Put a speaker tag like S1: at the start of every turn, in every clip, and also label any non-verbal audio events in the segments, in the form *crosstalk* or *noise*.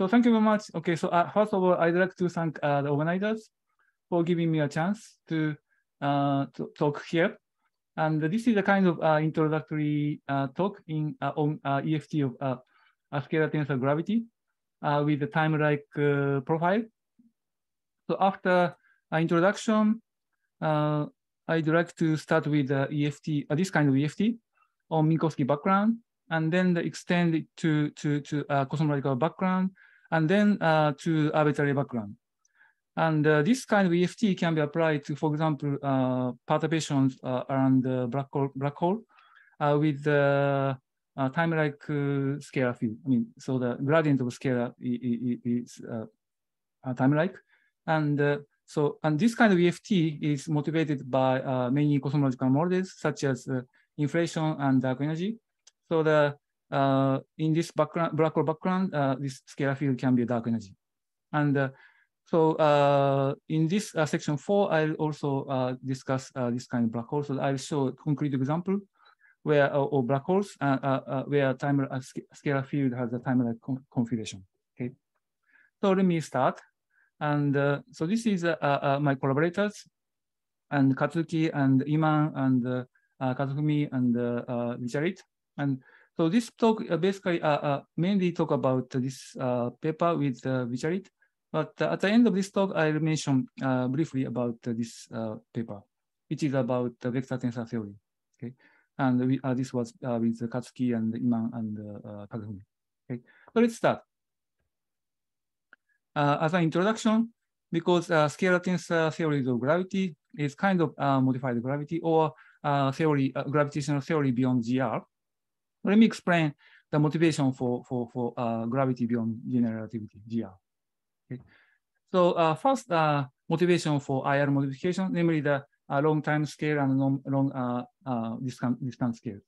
S1: So thank you very much. Okay, so uh, first of all, I'd like to thank uh, the organizers for giving me a chance to, uh, to talk here. And this is a kind of uh, introductory uh, talk in uh, on EFT of uh, scalar tensor gravity with a time-like profile. So after introduction, I'd like to start with EFT, this kind of EFT on Minkowski background, and then extend it to to to cosmological background, and then uh, to arbitrary background. And uh, this kind of EFT can be applied to, for example, uh, perturbations uh, around the black hole, black hole uh, with the uh, time-like scalar field. I mean, so the gradient of scalar is time-like. And so, and this kind of EFT is motivated by many cosmological models, such as inflation and dark energy. So the uh, in this background, black hole background, uh, this scalar field can be dark energy. And uh, so uh, in this uh, section four, I'll also uh, discuss this kind of black hole. So I'll show a concrete example where or black holes where time scalar field has a time-like configuration. Okay, so let me start. And so this is my collaborators and Katsuki and Iman and uh, Kazufumi and uh. And so this talk uh, basically uh, uh, mainly talk about this paper with Vicharit, but at the end of this talk, I'll mention briefly about this paper, which is about vector tensor theory. Okay, and we, this was with Katsuki and Iman and uh. Okay, so let's start. as an introduction, because uh, scalar tensor theory of gravity is kind of uh, modified gravity or uh, theory, gravitational theory beyond GR. Let me explain the motivation for, for, for uh, gravity beyond general relativity, GR. Okay. So uh, first uh, motivation for IR modification, namely the uh, long time scale and long, long uh, uh, distance, distance scale.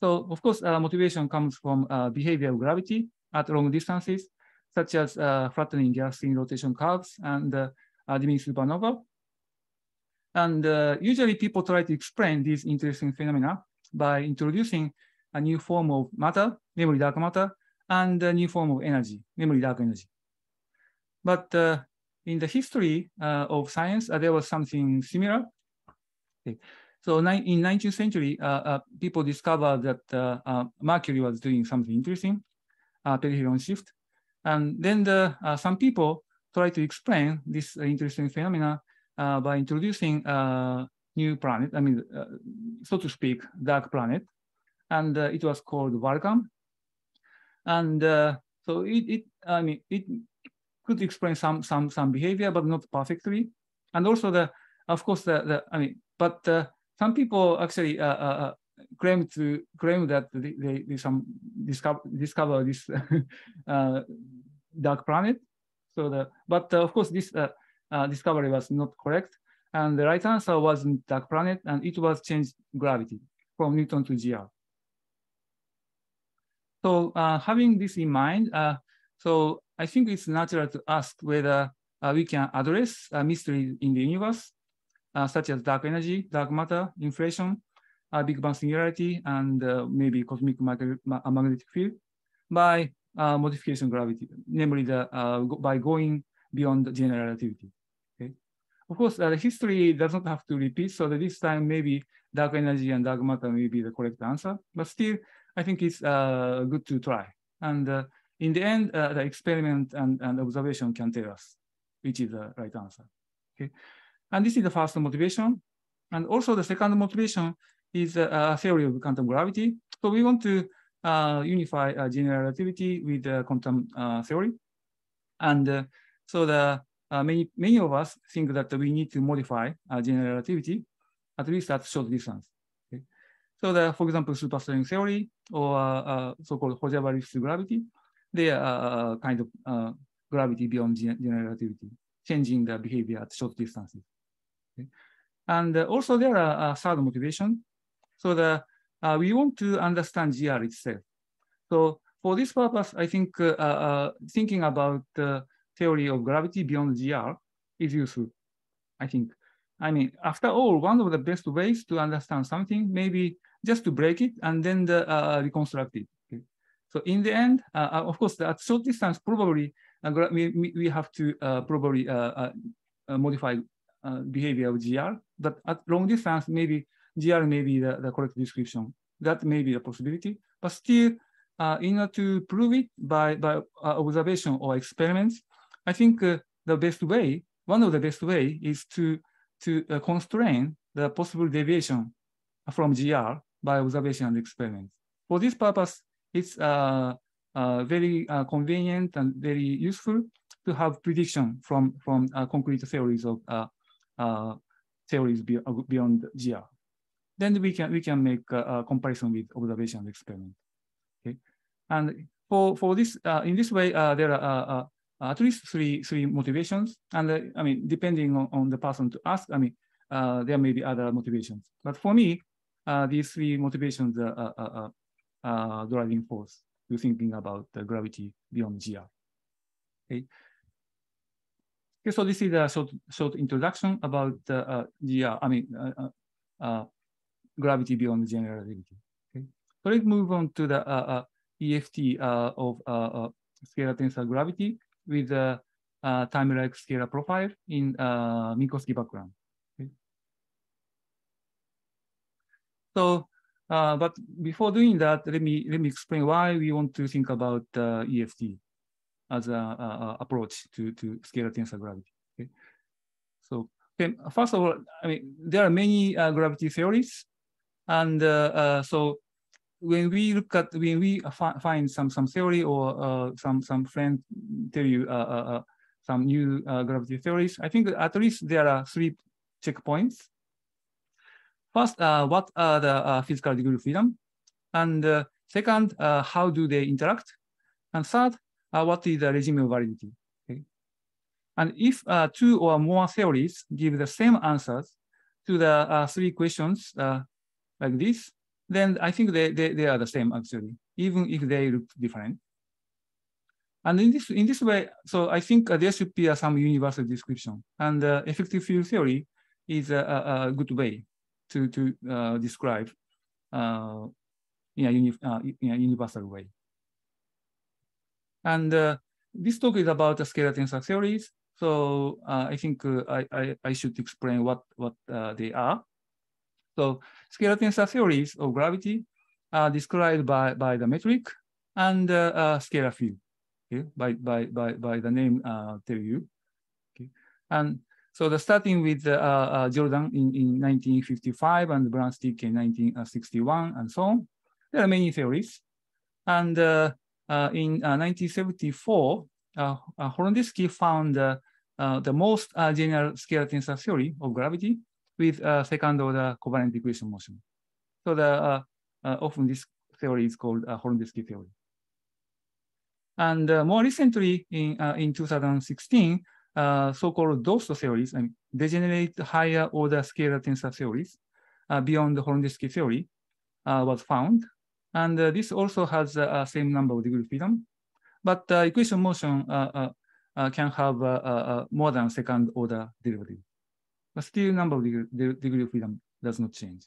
S1: So of course, motivation comes from behavior of gravity at long distances, such as flattening galaxy rotation curves and uh, dimming supernova. And usually people try to explain these interesting phenomena by introducing a new form of matter, namely dark matter, and a new form of energy, namely dark energy. But uh, in the history uh, of science, uh, there was something similar. Okay. So in 19th century, uh, uh, people discovered that uh, Mercury was doing something interesting, perihelion shift. And then the, some people tried to explain this interesting phenomena by introducing a new planet, I mean, so to speak, dark planet, and uh, it was called Vulcan. And uh, so it, it, I mean, it could explain some some some behavior, but not perfectly. And also the, of course, the, the I mean, but uh, some people actually uh, uh, uh, claim to claim that they, they, some discover discover this *laughs* dark planet. So the, but of course, this discovery was not correct. And the right answer wasn't dark planet, and it was changed gravity from Newton to GR. So uh, having this in mind, uh, so I think it's natural to ask whether uh, we can address a mystery in the universe, uh, such as dark energy, dark matter, inflation, uh, Big Bang singularity, and uh, maybe cosmic magnetic field by modification gravity, namely the, by going beyond general relativity. Okay. Of course, the history does not have to repeat, so that this time maybe dark energy and dark matter may be the correct answer, but still I think it's uh, good to try. And uh, in the end, uh, the experiment and, and observation can tell us which is the right answer. Okay, and this is the first motivation. And also the second motivation is a theory of quantum gravity. So we want to uh, unify uh, general relativity with uh, quantum theory. And so the many many of us think that we need to modify general relativity at least at short distance. So the, for example, superstring theory or uh, so-called Hořava-Lifshitz gravity, they are kind of uh, gravity beyond general relativity, changing the behavior at short distances. Okay. And uh, also there are uh, third motivation. So the uh, we want to understand GR itself. So for this purpose, I think uh, uh, thinking about the theory of gravity beyond GR is useful, I think. I mean, after all, one of the best ways to understand something may be just to break it and then the, uh, reconstruct it. Okay? so in the end, of course, at short distance, probably we, we have to probably modify behavior of GR, but at long distance, maybe GR may be the, the correct description. That may be a possibility, but still, uh, in order to prove it by, by uh, observation or experiments, I think uh, the best way, one of the best way is to, to uh, constrain the possible deviation from GR by observation and experiments. For this purpose, it's uh, uh, very convenient and very useful to have prediction from, from concrete theories of theories beyond GR. Then we can we can make a, comparison with observation and experiment. Okay, and for for this uh, in this way uh, there are uh, uh at least three three motivations, and uh, I mean depending on, on the person to ask, I mean uh, there may be other motivations, but for me these three motivations are, are driving force to thinking about the gravity beyond GR. Okay. Okay, so this is a short, short introduction about uh, GR, I mean, uh, uh, gravity beyond general relativity. Okay, so let's move on to the uh, uh, EFT uh, of scalar tensor gravity with the time-like scalar profile in Minkowski background. So, but before doing that, let me let me explain why we want to think about EFT as a, approach to to scalar tensor gravity. Okay. So okay, first of all, I mean, there are many uh, gravity theories. And uh, uh, so when we look at when we find some some theory or uh, some some friend tell you some new gravity theories, I think at least there are three checkpoints. First, what are the physical degree of freedom? And second, how do they interact? And third, what is the regime of validity? Okay. And if uh, two or more theories give the same answers to the uh, three questions, uh, like this, then I think they, they, they are the same actually, even if they look different. And in this, in this way, so I think uh, there should be uh, some universal description. And uh, effective field theory is a, a, a good way to, to uh, describe uh, in, a uni, uh, in a universal way. And this talk is about the scalar tensor theories. So I think I, I, I, should explain what, what they are. So scalar tensor theories of gravity are described by, by the metric and uh, uh, scalar field, okay, by, by, by, by the name uh, tell you. Okay. And so the starting with uh, uh, Jordan in, in 1955 and Brans-Dicke in 1961 and so on, there are many theories. And uh, in 1974, uh, found the most general scalar tensor theory of gravity with uh, second order covariant equation motion. So the uh, uh, often this theory is called uh, Horndeski theory. And uh, more recently, in uh, in 2016, uh, so-called DHOST theories and degenerate higher order scalar tensor theories uh, beyond the Horndeski theory uh, was found. And uh, this also has the same number of degree of freedom, but equation motion can have more than second order derivative but still number of degree, of freedom does not change.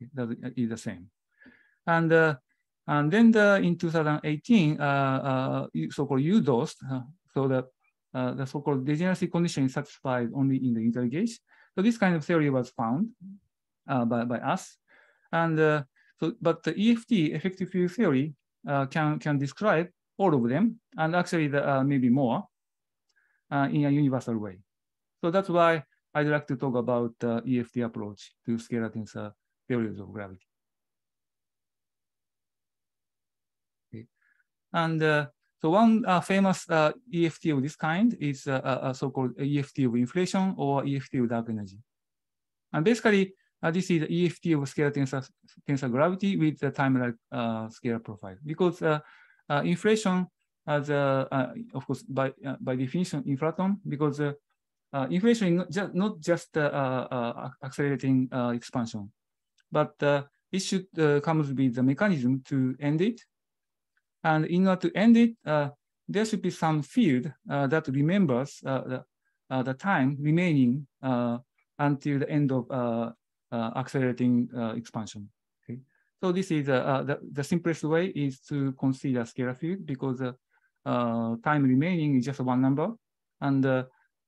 S1: It does, is the same. And uh, and then the, in 2018, uh, uh, so-called U-DHOST, uh, so the uh, the so-called degeneracy condition is satisfied only in the gauge. So this kind of theory was found uh, by, by us. And so, but the EFT, effective field theory, can, can describe all of them, and actually the, maybe more in a universal way. So that's why I'd like to talk about the EFT approach to scalar tensor theories of gravity. Okay. And uh, so one uh, famous uh, EFT of this kind is a so-called EFT of inflation or EFT of dark energy. And basically, uh, this is EFT of scalar tensor, tensor gravity with the time-like uh, scalar profile. Because uh, inflation, as of course by by definition inflaton, because uh, inflation is not, not just uh, uh, accelerating expansion, but it should come with the mechanism to end it. And in order to end it, uh, there should be some field uh, that remembers uh, the, the time remaining until the end of accelerating expansion. Okay? So this is uh, the, the simplest way is to consider scalar field because uh, time remaining is just one number and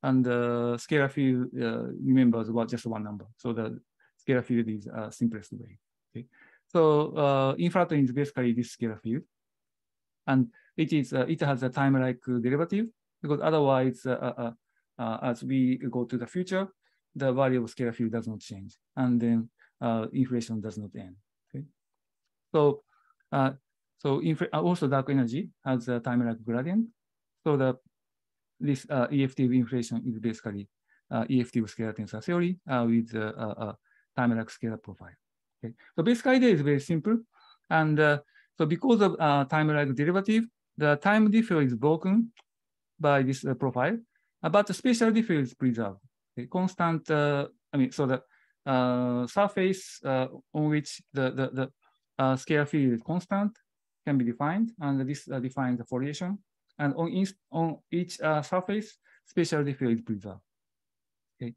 S1: and the scalar field remembers about just one number. So the scalar field is uh, simplest way. Okay. So uh, inflaton is basically this scalar field, and it is uh, it has a time-like derivative because otherwise, uh, uh, uh, as we go to the future, the value of scalar field does not change, and then inflation does not end. Okay. So so also dark energy has a time-like gradient. So the this uh, EFT inflation is basically uh, EFT scalar tensor theory uh, with uh, time-like scalar profile. Okay, so basic idea is very simple, and uh, so because of uh, time-like derivative, the time difference is broken by this uh, profile, uh, but the spatial difference is preserved. Constant, uh, I mean, so the uh, surface on which the the, the scalar field is constant can be defined, and this defines the foliation and on each, on each surface, spatial difference is preserved. Okay,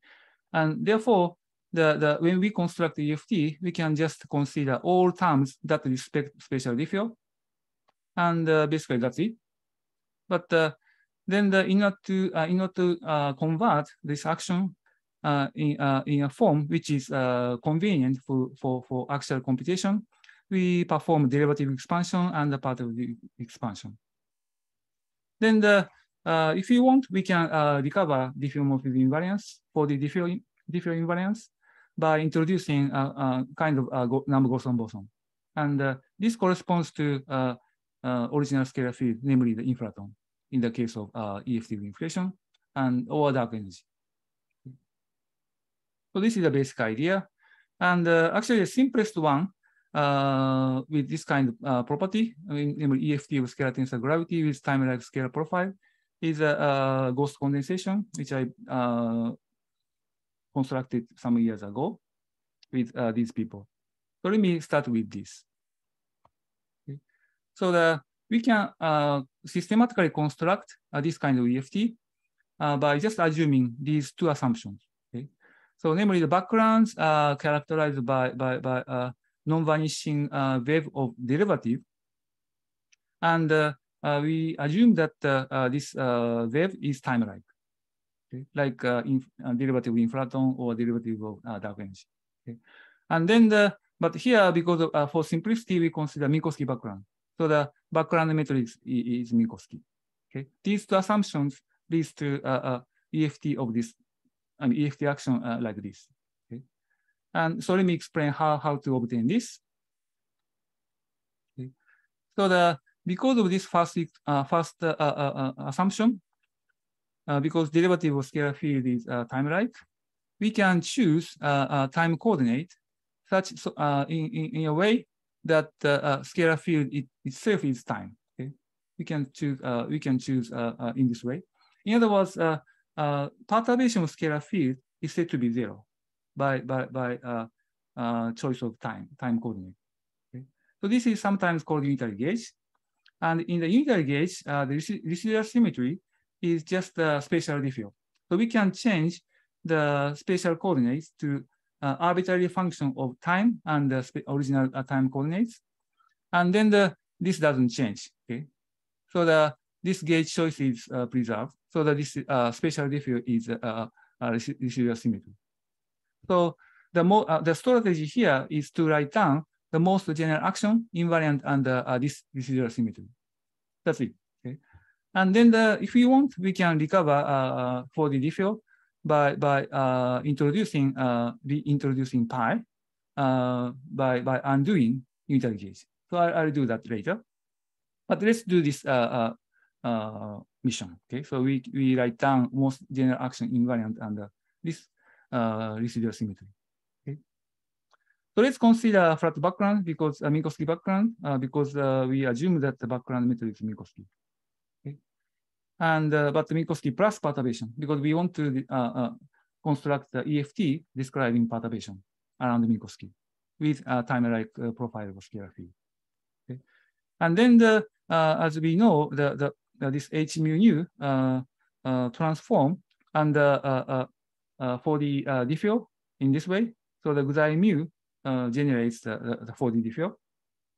S1: and therefore, the, the when we construct the EFT, we can just consider all terms that respect spatial difference, and uh, basically that's it. But uh, then the, in order to uh, in order to uh, convert this action uh, in uh, in a form which is convenient for for for actual computation, we perform derivative expansion and the part of the expansion. Then the, if you want, we can recover diffeomorphism invariance for the invariance by introducing a, a kind of a Nambu-Goldstone boson. And uh, this corresponds to uh, uh, original scalar field, namely the inflaton, in the case of uh, EFT inflation and or dark energy. So this is the basic idea. And actually the simplest one uh, with this kind of uh, property, I mean, EFT of scalar tensor gravity with time-like scalar profile is a, a, ghost condensation, which I uh, constructed some years ago with uh, these people. So let me start with this. Okay. So the, we can uh, systematically construct uh, this kind of EFT by just assuming these two assumptions. Okay. So namely the backgrounds are characterized by, by, by non-vanishing uh, VEV of derivative. And uh, uh, we assume that this VEV is time-like, okay? like in, derivative of inflaton or derivative of dark energy. Okay? And then the, but here, because of, for simplicity, we consider Minkowski background. So the background metric is, is Minkowski. Okay, these two assumptions leads to uh, uh, EFT of this, mean, EFT action uh, like this. And so let me explain how, how to obtain this. Okay. So the because of this first, uh, first uh, uh, uh assumption, uh, Uh, because derivative of scalar field is uh, time-like, we can choose a time coordinate such so, in, in, in a way that scalar field it, itself is time. Okay, we can choose we can choose in this way. In other words, perturbation of scalar field is said to be zero by, by, by uh, uh, choice of time, time coordinate. Okay? So this is sometimes called unitary gauge. And in the unitary gauge, uh, the residual symmetry is just a spatial difference. So we can change the spatial coordinates to uh, arbitrary function of time and the original uh, time coordinates. And then the this doesn't change. Okay, so the this gauge choice is uh, preserved. So that this uh, spatial difference is uh, uh, residual symmetry. So the, mo uh, the strategy here is to write down the most general action invariant and uh, this residual symmetry. That's it. And then the, if we want, we can recover uh, uh for the difference by by uh, introducing uh, reintroducing pi by by undoing unitary gauge. So I, will do that later. But let's do this mission. Okay. So we we write down most general action invariant under this uh, residual symmetry. Okay. So let's consider flat background because uh, Minkowski background uh, because uh, we assume that the background metric is Minkowski. And uh, but Minkowski plus perturbation because we want to uh, uh, construct the EFT describing perturbation around the Minkowski with a time-like uh, profile of scalar field. Okay. And then the as we know the the this H mu nu transform and uh, uh, for the uh, diffeo in this way. So the Xi mu uh, generates the, the, the 4D diffeo.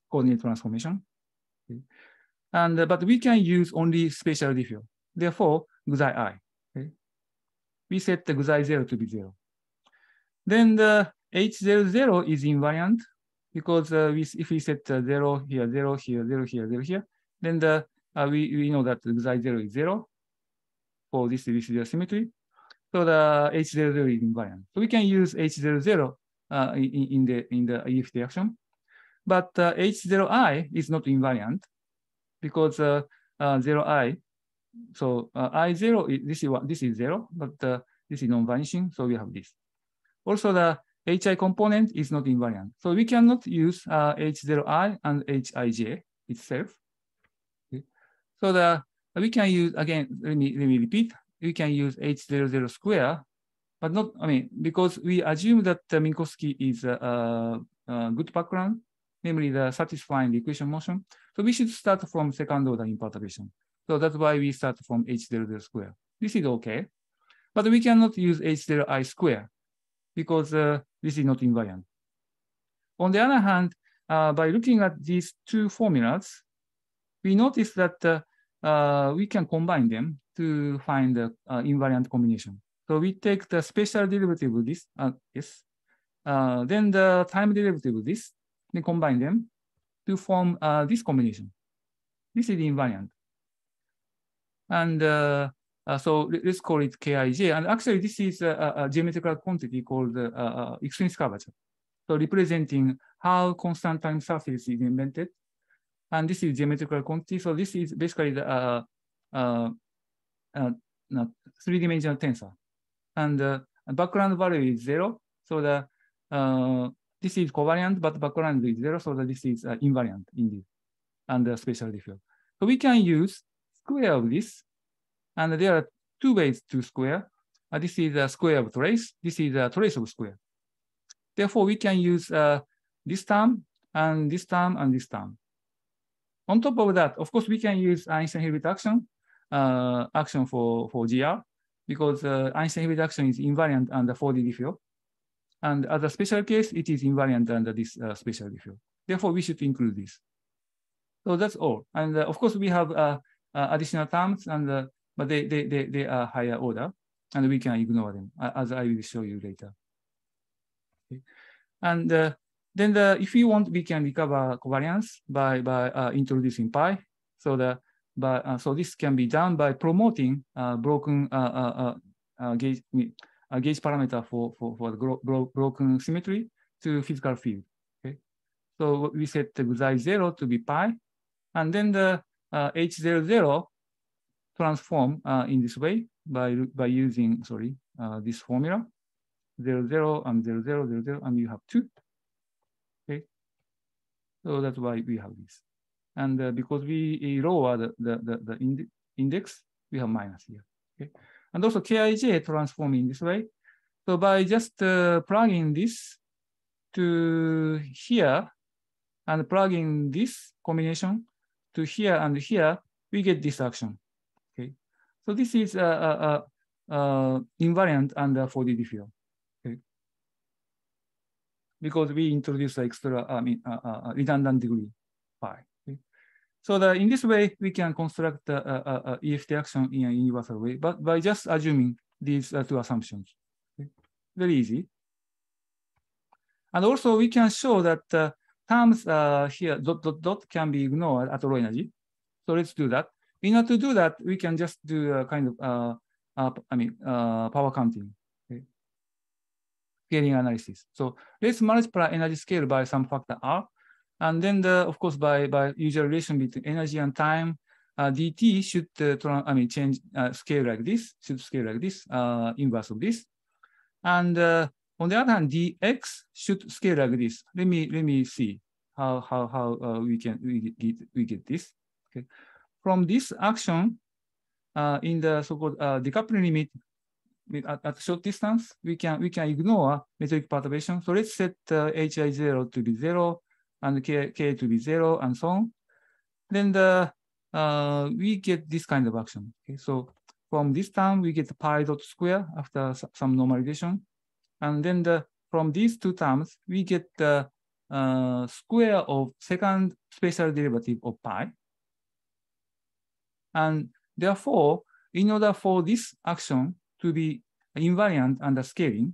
S1: coordinate transformation. Okay. And uh, but we can use only spatial diffusion. Therefore, xi i. Okay. We set the xi zero to be zero. Then the H00 is invariant because uh, we, if we set uh, zero here, zero here, zero here, zero here, then the uh, we, we know that the xi zero is zero for this residual symmetry. So the H00 is invariant. So we can use H00 uh, in, in the in the EFT action. But uh, H0i is not invariant because uh, uh, 0i, so uh, I0, is, this is, what, this is 0, but uh, this is non-vanishing, so we have this. Also, the HI component is not invariant. So we cannot use uh, H0i and Hij itself. Okay. So the we can use, again, let me, let me repeat, we can use H00 square, but not, I mean, because we assume that uh, Minkowski is a, a, a good background, namely the satisfying the equation motion. So we should start from second order imperturbation. So that's why we start from H00 square. This is okay, but we cannot use H0i square because uh, this is not invariant. On the other hand, uh, by looking at these two formulas, we notice that uh, uh we can combine them to find the uh, invariant combination. So we take the spatial derivative of this, uh, yes, then the time derivative of this, then combine them to form uh, this combination. This is invariant. And uh, uh, so let's call it Kij. And actually, this is a, a geometrical quantity called uh, extrinsic curvature. So representing how constant time surface is invented. And this is geometrical quantity. So this is basically the three-dimensional tensor. And background value is zero. So the uh, this is covariant, but background is zero, so that this is uh, invariant indeed under spatial field. So we can use square of this, and there are two ways to square. Uh, this is a square of trace. This is a trace of square. Therefore, we can use uh, this term and this term and this term. On top of that, of course, we can use Einstein-Hilbert action, uh, action for, for GR, because uh, Einstein-Hilbert action is invariant under 4D diffusion. And as a special case, it is invariant under this uh, special diffusion. Therefore, we should include this. So that's all. And uh, of course, we have Uh, additional terms, and uh, but they, they, they, they are higher order, and we can ignore them, uh, as I will show you later. Okay. And uh, then the, if you want, we can recover covariance by, by uh, introducing pi. So the but so this can be done by promoting broken gauge a gauge parameter for, for, for the bro broken symmetry to physical field. Okay, so we set the xi zero to be pi, and then the uh, h zero zero transform uh, in this way by by using sorry uh, this formula zero zero and zero zero zero zero, and you have two. Okay, so that's why we have this, and uh, because we lower the the the, the index, we have minus here. Okay. And also Kij transform in this way. So by just uh, plugging this to here and plugging this combination to here and here, we get this action. Okay, so this is a, a, a, a invariant under 4D diffusion. Okay, because we introduce extra, I mean, redundant degree pi. So that in this way, we can construct a EFT action in a universal way, but by just assuming these uh, two assumptions. Okay. Very easy. And also we can show that uh, terms uh, here, dot, dot, dot can be ignored at low energy. So let's do that. In order to do that, we can just do a kind of, uh, I mean, uh, power counting, okay? scaling analysis. So let's multiply energy scale by some factor R and then, the, of course, by, by usual relation between energy and time, uh, dt should uh, I mean change uh, scale like this, should scale like this, uh, inverse of this. And uh, on the other hand, dx should scale like this. Let me let me see how how how uh, we can we get we get this. Okay, from this action in the so-called decoupling limit at, at, short distance, we can we can ignore metric perturbation. So let's set hi zero to be zero and k, k to be zero and so on, then the uh, we get this kind of action. Okay, so from this term we get pi dot square after some normalization, and then the from these two terms we get the uh, square of second spatial derivative of pi. And therefore, in order for this action to be invariant under scaling,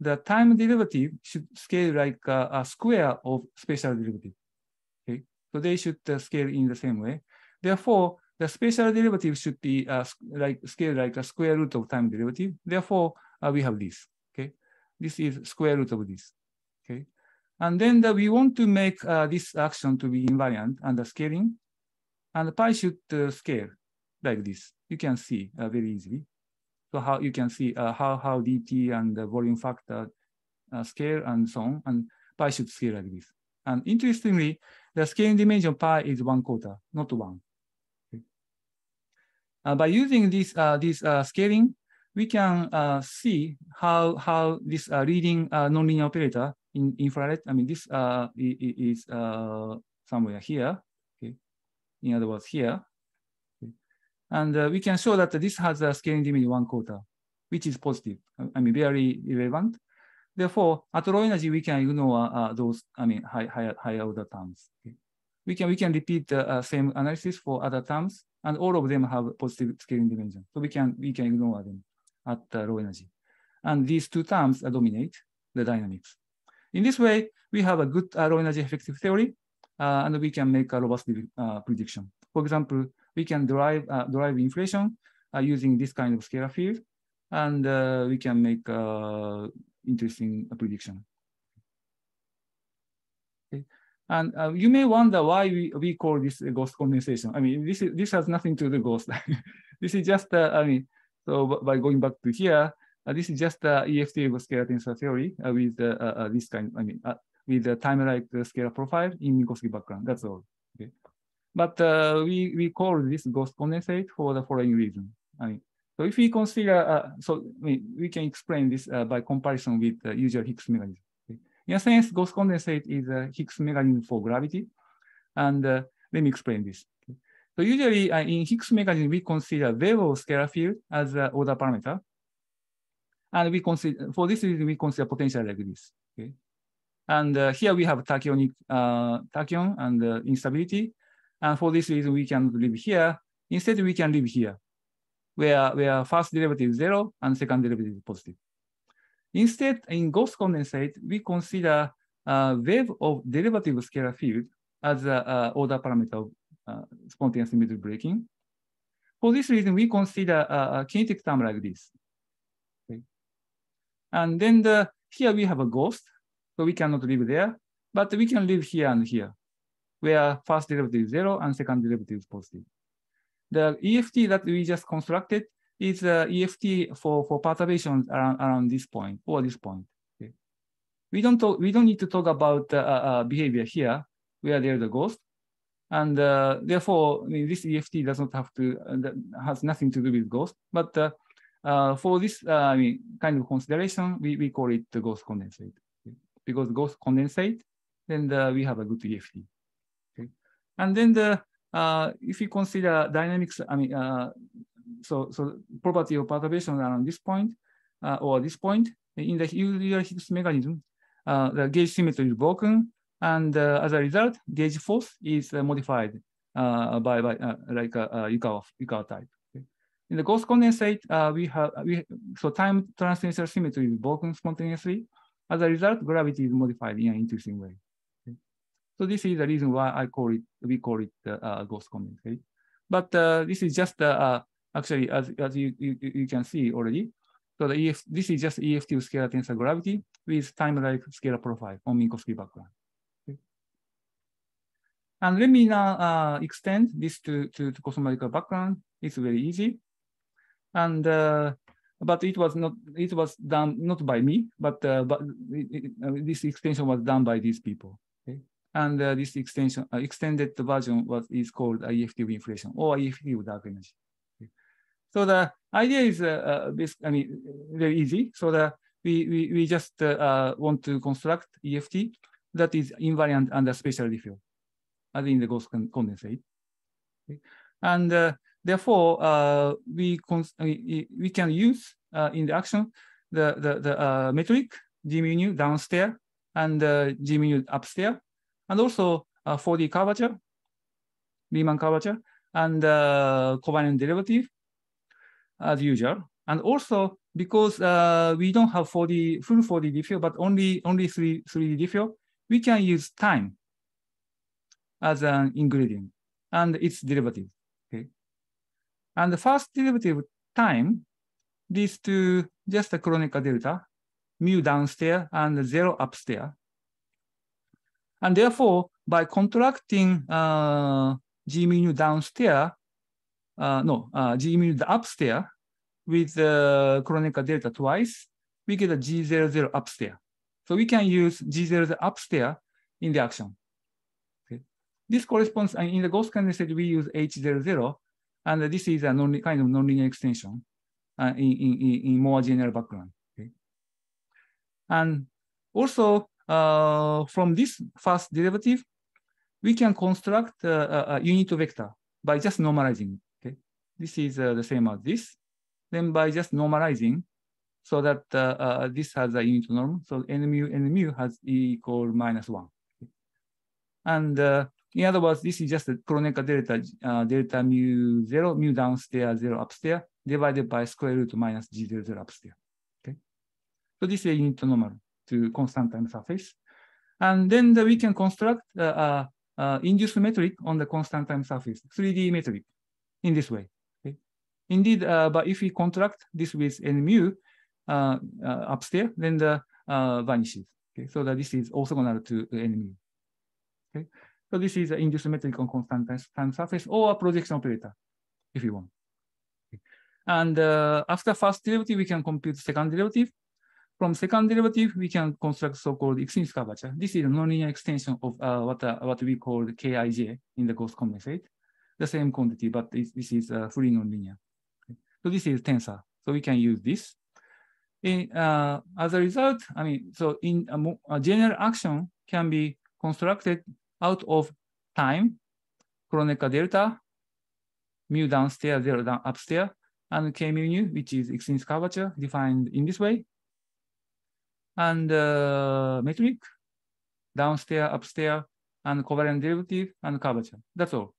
S1: the time derivative should scale like a, a square of spatial derivative. Okay, so they should uh, scale in the same way. Therefore, the spatial derivative should be uh, like scale like a square root of time derivative. Therefore, uh, we have this. This is square root of this. Okay, and then the, we want to make uh, this action to be invariant under scaling, and pi should uh, scale like this. You can see uh, very easily. So how you can see uh, how how dt and the volume factor uh, scale and so on, and pi should scale like this. And interestingly, the scaling dimension pi is one quarter, not one. Okay. Uh, by using this this scaling, we can uh, see how how this leading nonlinear operator in infrared. I mean, this is somewhere here. Okay. In other words, here and uh, we can show that this has a scaling dimension one quarter, which is positive. I mean, very relevant. Therefore, at low energy, we can ignore uh, those, I mean, high, higher, higher order terms. Okay. We can we can repeat the uh, same analysis for other terms, and all of them have positive scaling dimension. So we can we can ignore them at uh, low energy, and these two terms dominate the dynamics. In this way, we have a good uh, low energy effective theory, uh, and we can make a robust prediction. For example, we can derive, derive inflation using this kind of scalar field, and we can make interesting prediction. And uh, you may wonder why we, we call this ghost condensation. I mean, this is, this has nothing to do with ghost. *laughs* this is just, uh, I mean, so by going back to here, uh, this is just the EFT of scalar tensor theory with this kind, I mean, with the time-like scalar profile in Minkowski background. That's all. Okay. But uh, we, we call this ghost condensate for the following reason. I mean, so if we consider, uh, so we, we can explain this uh, by comparison with usual Higgs mechanism. Okay. In a sense, ghost condensate is a Higgs mechanism for gravity. And uh, let me explain this. So usually uh, in Higgs mechanism, we consider VEV of scalar field as an order parameter. And we consider, for this reason, we consider potential like this. Okay. And uh, here we have tachyonic tachyon and instability. And for this reason, we can live here. Instead, we can live here, where, where first derivative is zero and second derivative is positive. Instead, in ghost condensate, we consider a VEV of derivative scalar field as an order parameter of uh, spontaneous symmetry breaking. For this reason, we consider a, a kinetic term like this. Okay. And then the, here we have a ghost, so we cannot live there, but we can live here and here where first derivative is zero and second derivative is positive. The EFT that we just constructed is uh, EFT for, for perturbations around, around this point or this point. Okay. We don't talk, we don't need to talk about uh, uh, behavior here where there's a ghost. And uh, therefore, I mean, this EFT does not have to, uh, has nothing to do with ghost. But uh, uh, for this uh, I mean, kind of consideration, we, we call it the ghost condensate. Okay. Because ghost condensate, then the, we have a good EFT. And then the uh, if you consider dynamics, I mean, so so property of perturbation around this point or this point in the usual Higgs mechanism, the gauge symmetry is broken, and uh, as a result, gauge force is uh, modified by by like a, Yukawa, Yukawa type. Okay. In the ghost condensate, we have we so time translational symmetry is broken spontaneously. As a result, gravity is modified in an interesting way. So this is the reason why I call it, we call it uh, ghost condensate. But uh, this is just uh, actually, as, as you, you, you can see already, so the EF, this is just EFT scalar tensor gravity with time-like scalar profile on Minkowski background. And let me now uh, extend this to, to, to cosmological background. It's very easy. And uh, but it was not it was done not by me, but uh, but it, it, uh, this extension was done by these people. Okay, and uh, this extension, uh, extended version was is called EFT of inflation or EFT of dark energy. Okay. So the idea is, this, I mean, very easy. So that we, we, we just want to construct EFT that is invariant under spatial field, as in the ghost condensate. Okay. And uh, therefore, uh, we, we, we can use uh, in the action the, the, the metric d mu downstairs and uh, G mu upstairs, and also uh, 4D curvature, Riemann curvature, and uh, covariant derivative as usual. And also because uh, we don't have 4D full 4D diffeo, but only only 3 3D diffeo, we can use time as an ingredient and its derivative. Okay, and the first derivative time leads to just a Kronecker delta, mu downstairs and zero upstairs. And therefore, by contracting uh, G mu downstairs, uh, no, uh, G mu upstairs with the uh, Kronecker delta twice, we get a G00 upstairs. So we can use G00 upstairs in the action. This corresponds, and in the ghost condensate, we use H00, and this is a non kind of nonlinear extension uh, in, in, in more general background. Okay. And also, uh, from this first derivative, we can construct a, a, unit vector by just normalizing. Okay, this is uh, the same as this. Then by just normalizing, so that uh, uh, this has a unit norm, so n mu n mu has e equal minus one. Okay. And uh, in other words, this is just a Kronecker delta uh, delta mu zero mu downstairs zero upstairs divided by square root minus g zero zero upstairs. Okay, so this is a unit normal to constant time surface. And then the, we can construct uh, uh, uh, induced metric on the constant time surface, 3D metric in this way. Okay? Indeed, uh, but if we contract this with n mu uh, upstairs, then the vanishes. Okay, so that this is orthogonal to n mu. Okay, so this is an induced on constant time surface or a projection operator, if you want. And after first derivative, we can compute second derivative. From second derivative, we can construct so-called extrinsic curvature. This is a nonlinear extension of uh, what, uh, what we call Kij in the ghost condensate. The same quantity, but this, is uh, fully nonlinear. So this is tensor. So we can use this. In, uh, as a result, I mean, so in a, a general action can be constructed out of time, Kronecker delta, mu downstairs, zero down upstairs, and k mu nu, which is extrinsic curvature defined in this way and uh, metric, downstairs, upstairs, and covariant derivative and curvature. That's all.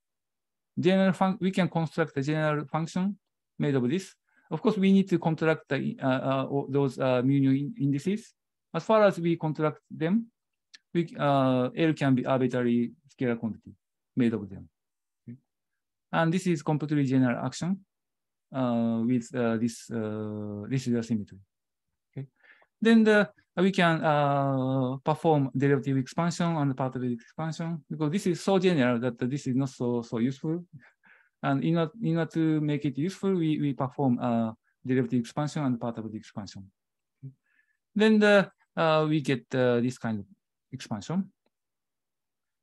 S1: General fun we can construct a general function made of this. Of course, we need to construct the, uh, uh, those uh, mu indices. As far as we construct them, we, uh, L can be arbitrary scalar quantity made of them. Okay. And this is completely general action uh, with uh, this uh, residual symmetry. Okay. Then the we can uh, perform derivative expansion and partial expansion because this is so general that this is not so so useful. And in order, in order to make it useful, we, we perform uh, derivative expansion and part of the expansion. Then the, uh, we get uh, this kind of expansion.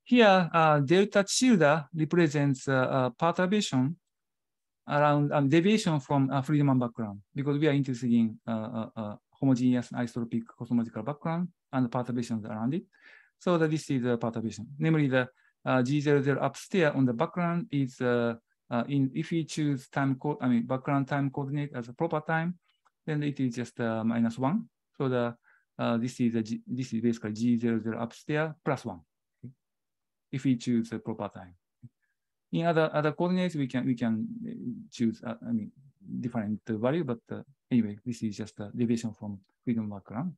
S1: Here, uh, delta tilde represents uh, perturbation around um, deviation from a Friedmann background because we are interested in homogeneous isotropic cosmological background and perturbations around it. So that this is a perturbation. Namely, the uh, G00 upstairs on the background is uh, uh, in if we choose time code, I mean background time coordinate as a proper time, then it is just uh, minus one. So the uh, this is a G, this is basically G00 upstairs plus one. Okay? If we choose a proper time. In other other coordinates, we can we can uh, choose uh, I mean different value, but uh, anyway, this is just a deviation from Friedmann background.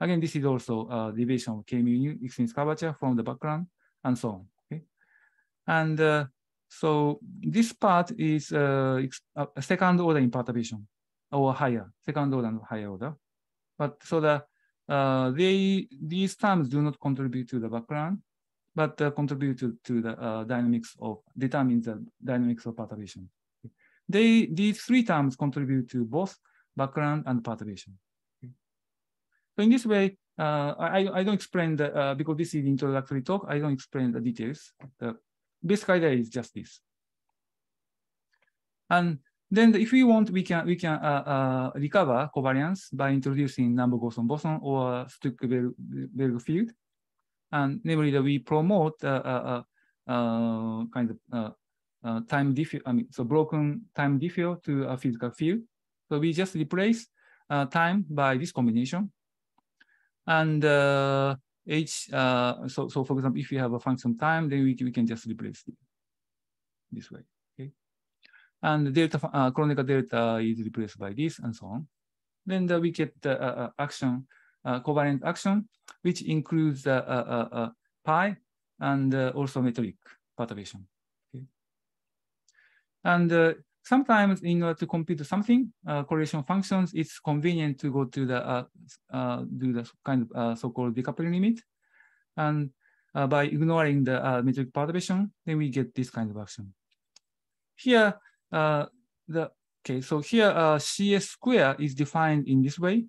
S1: Again, this is also a deviation of K mu X curvature from the background and so on. Okay, and uh, so this part is uh, a second order imperturbation or higher, second order and higher order. But so the uh, they these terms do not contribute to the background, but uh, contribute to, to the uh, dynamics of determine the dynamics of perturbation. They, these three terms contribute to both background and perturbation. So in this way, uh, I, I don't explain the, uh, because this is introductory talk, I don't explain the details. The basic idea is just this. And then if we want, we can we can uh, uh, recover covariance by introducing Nambu boson boson or Stueckelberg field, and namely that we promote uh, uh, uh kind of uh, time diffeo I mean, so broken time diffeos to a physical field. So we just replace uh, time by this combination. And uh, h, uh, so, so for example, if you have a function time, then we, we can just replace it this way? And delta, uh, Kronecker delta is replaced by this and so on. Then the, we get the uh, uh action, uh, covariant action, which includes the pi and also metric perturbation. Okay. And sometimes in order to compute something, uh, correlation functions, it's convenient to go to the uh, uh, do the kind of so-called decoupling limit, and by ignoring the metric perturbation, then we get this kind of action. Here, the okay, so here CS square is defined in this way,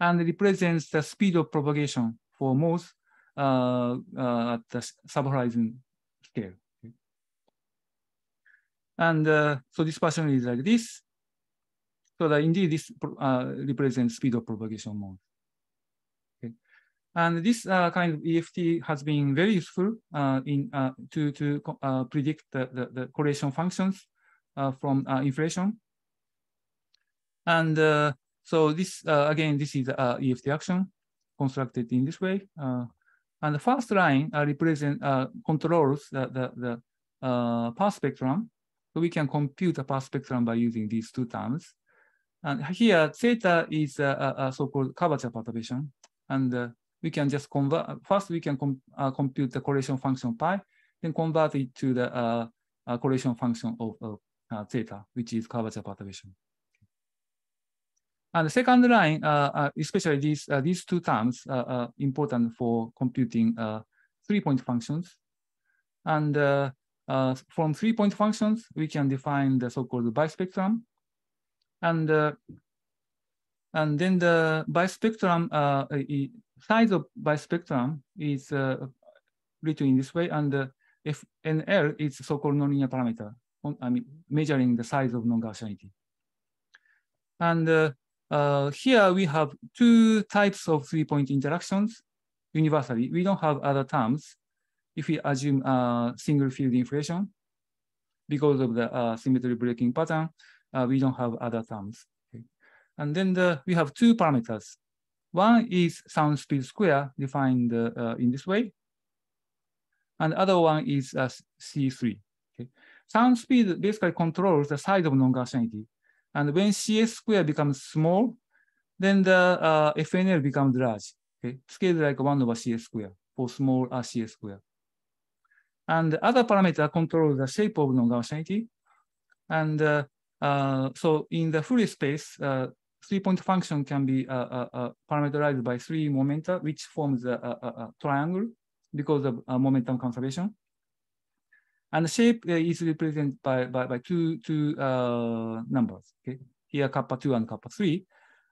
S1: and represents the speed of propagation for most at the subhorizon scale. And uh, so this pattern is like this. So that indeed this uh, represents speed of propagation mode. Okay. And this uh, kind of EFT has been very useful uh, in uh, to to uh, predict the, the, the, correlation functions Uh, from uh, inflation. And uh, so this again, this is EFT action constructed in this way. and the first line represent controls the the, the power spectrum so we can compute the power spectrum by using these two terms. And here, zeta is a, a so-called curvature perturbation. And uh, we can just convert, first we can com uh, compute the correlation function pi, then convert it to the uh, uh correlation function of, of uh, zeta, which is curvature perturbation. And the second line, uh, especially these, these two terms are important for computing three-point functions. And uh, from three-point functions, we can define the so-called bispectrum. And, uh, and then the bispectrum, uh, size of bispectrum is uh, written in this way, and uh, FNL is so-called nonlinear parameter, I mean, measuring the size of non-Gaussianity. And uh, uh, here we have two types of three-point interactions universally. We don't have other terms if we assume a single field inflation, because of the uh, symmetry breaking pattern, uh, we don't have other terms. Okay. And then the, we have two parameters. One is sound speed square defined uh, in this way. And the other one is uh, C3. Sound speed basically controls the size of non-Gaussianity. And when CS square becomes small, then the uh, FNL becomes large. Okay. Scale like one over CS square for small uh, CS square. And other parameter control the shape of non-Gaussianity. And uh, uh, so in the Fourier space, uh, three-point function can be uh, uh, parameterized by three momenta, which forms a, a, a triangle because of momentum conservation. And the shape uh, is represented by, by, by two, two uh, numbers. Okay, Here, kappa 2 and kappa 3.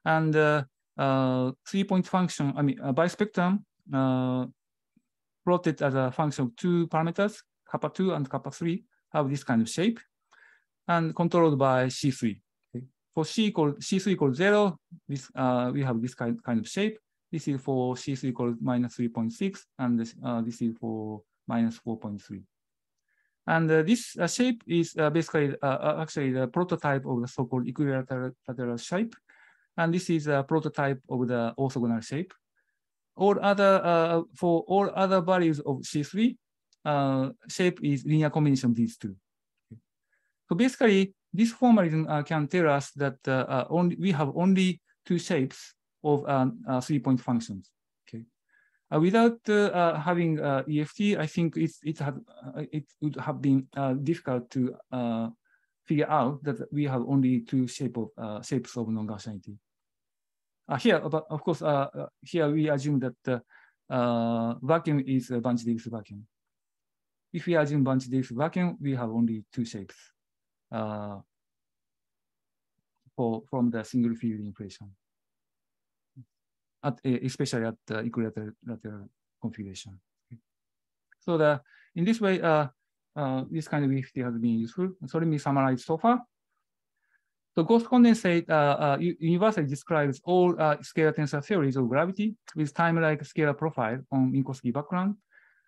S1: And uh, three-point function, I mean, by bispectrum plotted as a function of two parameters, kappa 2 and kappa 3 have this kind of shape and controlled by C3. Okay. For C equal C3 equals 0, this, uh, we have this kind, kind of shape. This is for C3 equals minus 3.6, and this, uh, this is for minus 4.3. And uh, this uh, shape is uh, basically actually the prototype of the so-called equilateral shape. And this is a prototype of the orthogonal shape all other for all other values of C3, uh, shape is linear combination of these two. So basically, this formalism uh, can tell us that uh, only we have only two shapes of um, uh, three-point functions. Okay. without uh, uh, having EFT, I think it's, it had it would have been difficult to figure out that we have only two shape of shapes of non-Gaussianity. Uh, here, but of course, uh, uh, here we assume that vacuum is a Bunch-Davies vacuum. If we assume Bunch-Davies vacuum, we have only two shapes for from the single field inflation, at, especially at the equilateral configuration. So the in this way, uh, uh, this kind of EFT has been useful. So let me summarize so far. So ghost condensate uh, uh, universally describes all uh, scalar tensor theories of gravity with time-like scalar profile on Minkowski background.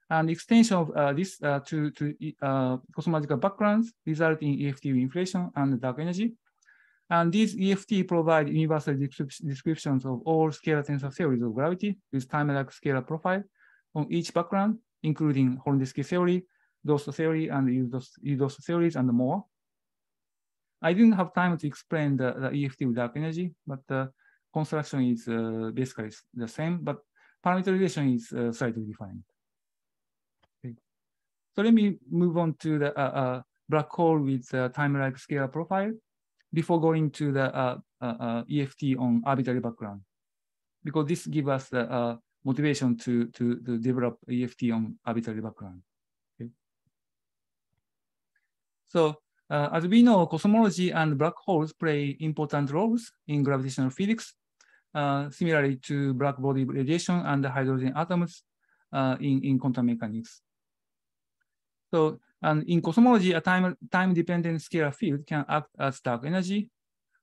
S1: And extension of uh, this to, to cosmological backgrounds result in EFT inflation and dark energy. And these EFT provide universal descriptions of all scalar tensor theories of gravity with time-like scalar profile on each background, including Horndeski theory, DHOST theory, and U-DHOST theories, and more. I didn't have time to explain the, the EFT with dark energy, but the construction is uh, basically the same, but parameterization is uh, slightly different. Okay. So let me move on to the uh, uh black hole with time-like scalar profile before going to the uh, uh, EFT on arbitrary background, because this gives us the motivation to, to, to develop EFT on arbitrary background. Okay. So uh, as we know, cosmology and black holes play important roles in gravitational physics, uh, similarly to black body radiation and hydrogen atoms uh, in, in quantum mechanics. So, and in cosmology, a time, time-dependent scalar field can act as dark energy,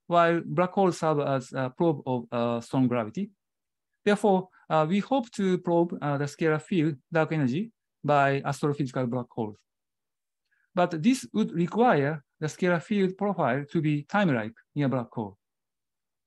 S1: while black holes serve as a probe of uh, strong gravity. Therefore, uh, we hope to probe uh, the scalar field dark energy by astrophysical black holes. But this would require the scalar field profile to be time-like in a black hole.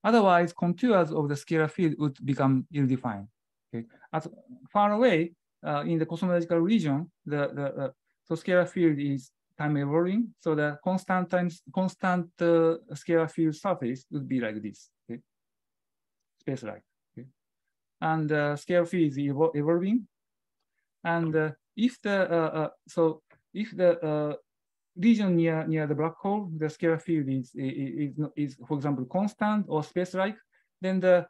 S1: Otherwise, contours of the scalar field would become ill-defined. Okay. As far away uh, in the cosmological region, the, the so scalar field is time evolving. So the constant times constant uh, scalar field surface would be like this, okay? space-like. Okay? And uh, scalar field is evol evolving. And uh, if the uh, uh, so if the uh, region near near the black hole, the scalar field is is, is, is for example constant or space-like, then the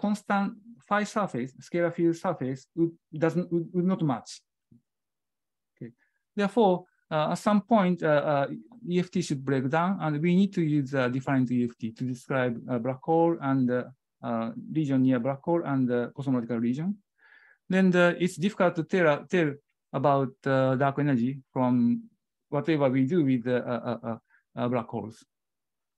S1: constant phi surface, scalar field surface, would doesn't would, would not match. Therefore, uh, at some point, uh, uh EFT should break down, and we need to use a different EFT to describe a black hole and uh, region near black hole and the cosmological region. Then the, it's difficult to tell, tell about uh, dark energy from whatever we do with the uh, uh, black holes.